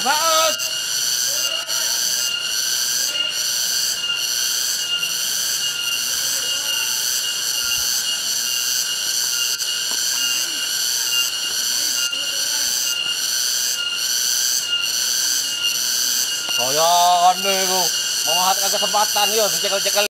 Baos. Soyan niku. Mau kesempatan yo cekel-cekel.